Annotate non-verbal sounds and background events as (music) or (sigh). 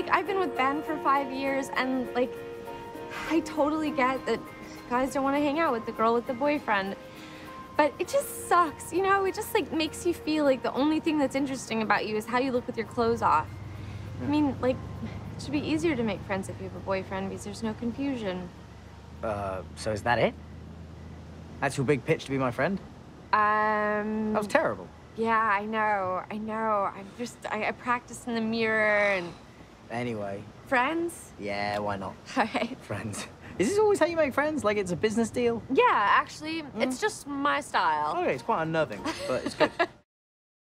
like, I've been with Ben for five years, and, like, I totally get that guys don't want to hang out with the girl with the boyfriend. But it just sucks, you know? It just, like, makes you feel like the only thing that's interesting about you is how you look with your clothes off. I mean, like, it should be easier to make friends if you have a boyfriend because there's no confusion. Uh, so is that it? That's your big pitch to be my friend? Um. That was terrible. Yeah, I know. I know. I'm just, I, I practice in the mirror and Anyway, friends. yeah, why not? All right. (laughs) Friends. Is this always how you make friends? Like it's a business deal? Yeah, actually, it's mm. just my style. Okay, it's quite unnerving, but it's good. (laughs)